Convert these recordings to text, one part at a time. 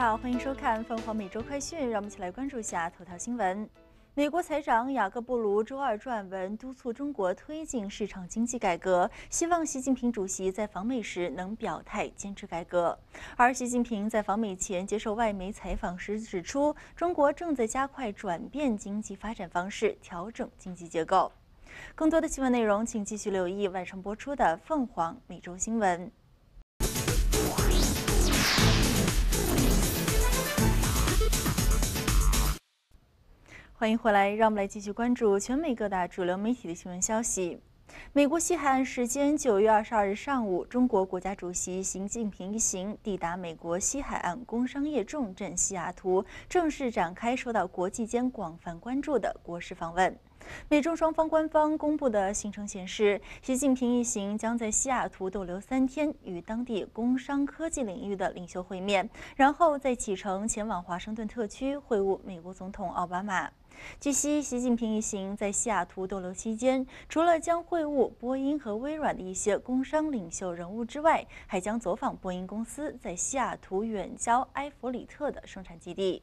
好，欢迎收看凤凰美洲快讯，让我们一起来关注一下头条新闻。美国财长雅各布卢周二撰文督促中国推进市场经济改革，希望习近平主席在访美时能表态坚持改革。而习近平在访美前接受外媒采访时指出，中国正在加快转变经济发展方式，调整经济结构。更多的新闻内容，请继续留意晚上播出的凤凰美洲新闻。欢迎回来，让我们来继续关注全美各大主流媒体的新闻消息。美国西海岸时间九月二十二日上午，中国国家主席习近平一行抵达美国西海岸工商业重镇西雅图，正式展开受到国际间广泛关注的国事访问。美中双方官方公布的行程显示，习近平一行将在西雅图逗留三天，与当地工商科技领域的领袖会面，然后再启程前往华盛顿特区会晤美国总统奥巴马。据悉，习近平一行在西雅图逗留期间，除了将会晤波音和微软的一些工商领袖人物之外，还将走访波音公司在西雅图远郊埃弗里特的生产基地。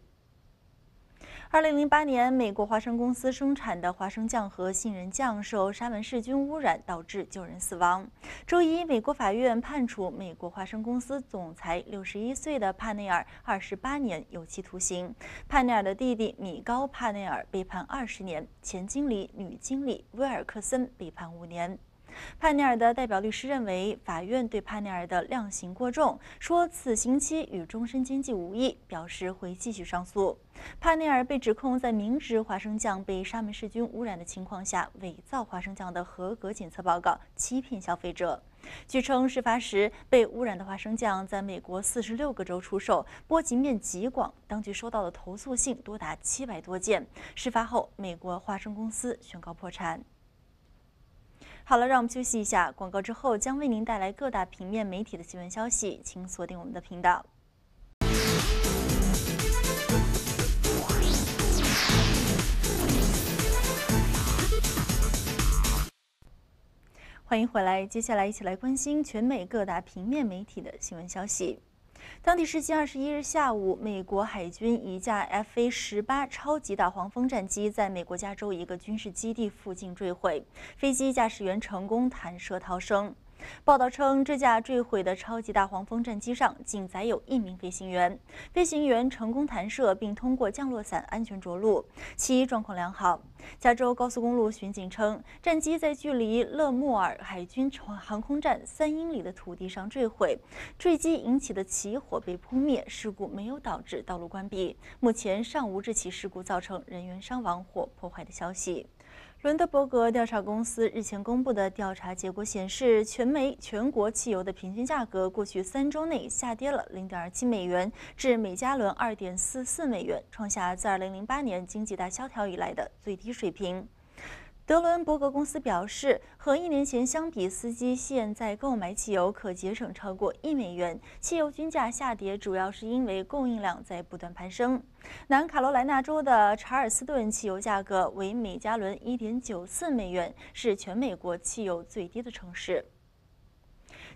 二零零八年，美国华生公司生产的花生酱和杏仁酱受沙门氏菌污染，导致九人死亡。周一，美国法院判处美国华生公司总裁六十一岁的帕内尔二十八年有期徒刑。帕内尔的弟弟米高·帕内尔被判二十年，前经理女经理威尔克森被判五年。帕内尔的代表律师认为，法院对帕内尔的量刑过重，说此刑期与终身监禁无异，表示会继续上诉。帕内尔被指控在明知花生酱被沙门氏菌污染的情况下，伪造花生酱的合格检测报告，欺骗消费者。据称，事发时被污染的花生酱在美国四十六个州出售，波及面极广，当局收到的投诉信多达七百多件。事发后，美国花生公司宣告破产。好了，让我们休息一下。广告之后将为您带来各大平面媒体的新闻消息，请锁定我们的频道。欢迎回来，接下来一起来关心全美各大平面媒体的新闻消息。当地时间二十一日下午，美国海军一架 F/A 十八超级大黄蜂战机在美国加州一个军事基地附近坠毁，飞机驾驶员成功弹射逃生。报道称，这架坠毁的超级大黄蜂战机上仅载有一名飞行员，飞行员成功弹射并通过降落伞安全着陆，其状况良好。加州高速公路巡警称，战机在距离勒莫尔海军航空站三英里的土地上坠毁，坠机引起的起火被扑灭，事故没有导致道路关闭。目前尚无这起事故造成人员伤亡或破坏的消息。伦德伯格调查公司日前公布的调查结果显示，全美全国汽油的平均价格过去三周内下跌了零点七美元，至每加仑二点四四美元，创下自二零零八年经济大萧条以来的最低水平。德伦伯格公司表示，和一年前相比，司机现在购买汽油可节省超过一美元。汽油均价下跌主要是因为供应量在不断攀升。南卡罗来纳州的查尔斯顿汽油价格为每加仑一点九四美元，是全美国汽油最低的城市。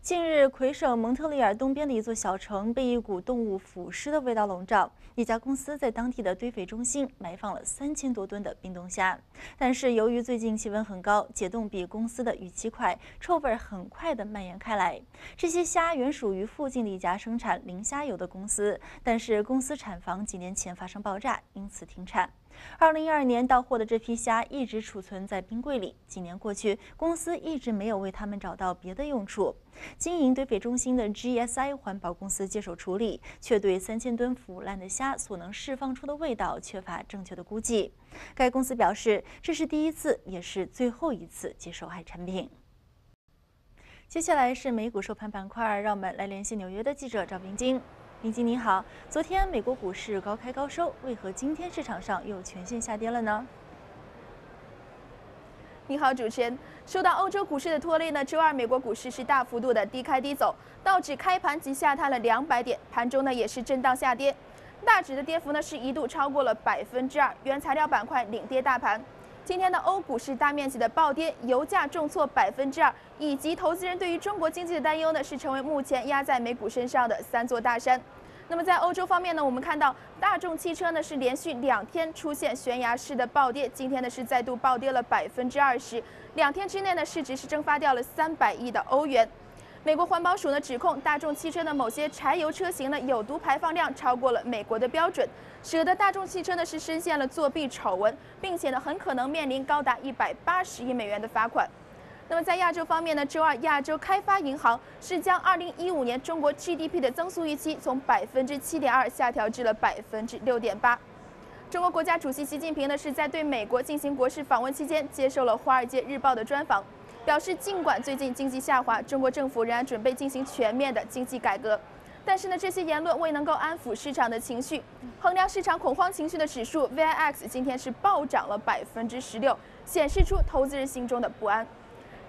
近日，魁省蒙特利尔东边的一座小城被一股动物腐尸的味道笼罩。一家公司在当地的堆肥中心埋放了三千多吨的冰冻虾，但是由于最近气温很高，解冻比公司的预期快，臭味很快的蔓延开来。这些虾原属于附近的一家生产磷虾油的公司，但是公司产房几年前发生爆炸，因此停产。二零一二年到货的这批虾一直储存在冰柜里，几年过去，公司一直没有为它们找到别的用处。经营堆肥中心的 GSI 环保公司接手处理，却对三千吨腐烂的虾所能释放出的味道缺乏正确的估计。该公司表示，这是第一次，也是最后一次接受海产品。接下来是美股收盘板块，让我们来联系纽约的记者赵冰晶。冰晶你好，昨天美国股市高开高收，为何今天市场上又全线下跌了呢？你好，主持人。受到欧洲股市的拖累呢，周二美国股市是大幅度的低开低走，道指开盘即下探了两百点，盘中呢也是震荡下跌，大指的跌幅呢是一度超过了百分之二，原材料板块领跌大盘。今天的欧股是大面积的暴跌，油价重挫百分之二，以及投资人对于中国经济的担忧呢，是成为目前压在美股身上的三座大山。那么在欧洲方面呢，我们看到大众汽车呢是连续两天出现悬崖式的暴跌，今天呢是再度暴跌了百分之二十，两天之内呢市值是蒸发掉了三百亿的欧元。美国环保署呢指控大众汽车的某些柴油车型呢有毒排放量超过了美国的标准，使得大众汽车呢是深陷了作弊丑闻，并且呢很可能面临高达一百八十亿美元的罚款。那么在亚洲方面呢，周二亚洲开发银行是将二零一五年中国 GDP 的增速预期从百分之七点二下调至了百分之六点八。中国国家主席习近平呢是在对美国进行国事访问期间接受了《华尔街日报》的专访，表示尽管最近经济下滑，中国政府仍然准备进行全面的经济改革。但是呢，这些言论未能够安抚市场的情绪。衡量市场恐慌情绪的指数 VIX 今天是暴涨了百分之十六，显示出投资人心中的不安。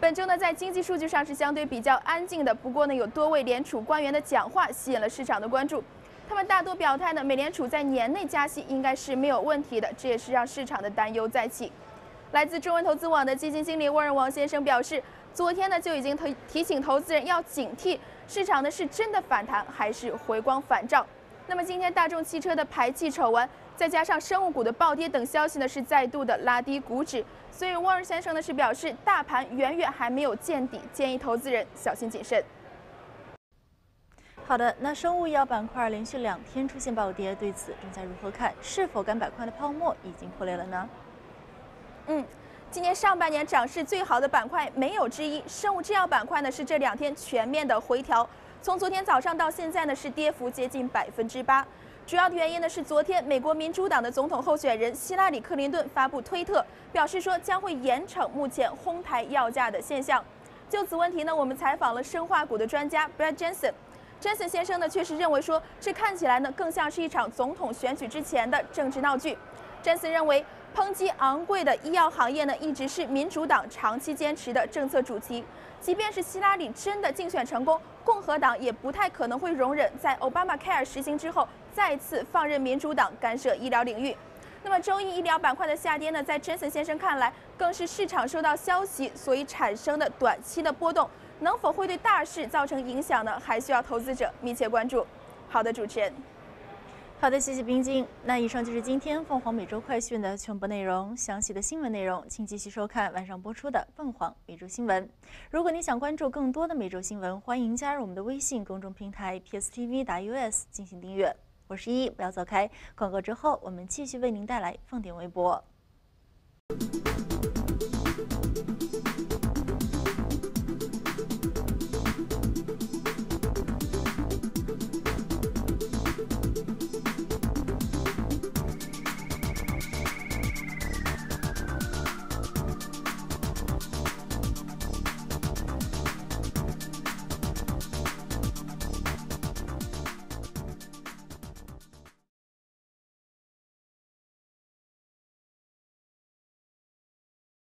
本周呢，在经济数据上是相对比较安静的。不过呢，有多位联储官员的讲话吸引了市场的关注。他们大多表态呢，美联储在年内加息应该是没有问题的，这也是让市场的担忧再起。来自中文投资网的基金经理沃尔王先生表示，昨天呢就已经提提醒投资人要警惕市场呢是真的反弹还是回光返照。那么今天大众汽车的排气丑闻。再加上生物股的暴跌等消息呢，是再度的拉低股指，所以沃尔先生呢是表示，大盘远远还没有见底，建议投资人小心谨慎。好的，那生物医药板块连续两天出现暴跌，对此专家如何看？是否该板块的泡沫已经破裂了呢？嗯，今年上半年涨势最好的板块没有之一，生物制药板块呢是这两天全面的回调，从昨天早上到现在呢是跌幅接近百分之八。主要的原因呢是，昨天美国民主党的总统候选人希拉里·克林顿发布推特，表示说将会严惩目前哄抬药价的现象。就此问题呢，我们采访了生化股的专家 Brad Jensen。詹森先生呢，确实认为说，这看起来呢更像是一场总统选举之前的政治闹剧。詹森认为，抨击昂贵的医药行业呢，一直是民主党长期坚持的政策主题。即便是希拉里真的竞选成功，共和党也不太可能会容忍在 Obama Care 实行之后。再次放任民主党干涉医疗领域，那么周一医疗板块的下跌呢，在詹森先生看来，更是市场受到消息所以产生的短期的波动，能否会对大势造成影响呢？还需要投资者密切关注。好的，主持人。好的，谢谢冰晶。那以上就是今天凤凰每周快讯的全部内容。详细的新闻内容，请继续收看晚上播出的凤凰每周新闻。如果你想关注更多的每周新闻，欢迎加入我们的微信公众平台 PSTVUS 进行订阅。我是一，不要走开。广告之后，我们继续为您带来放点微博。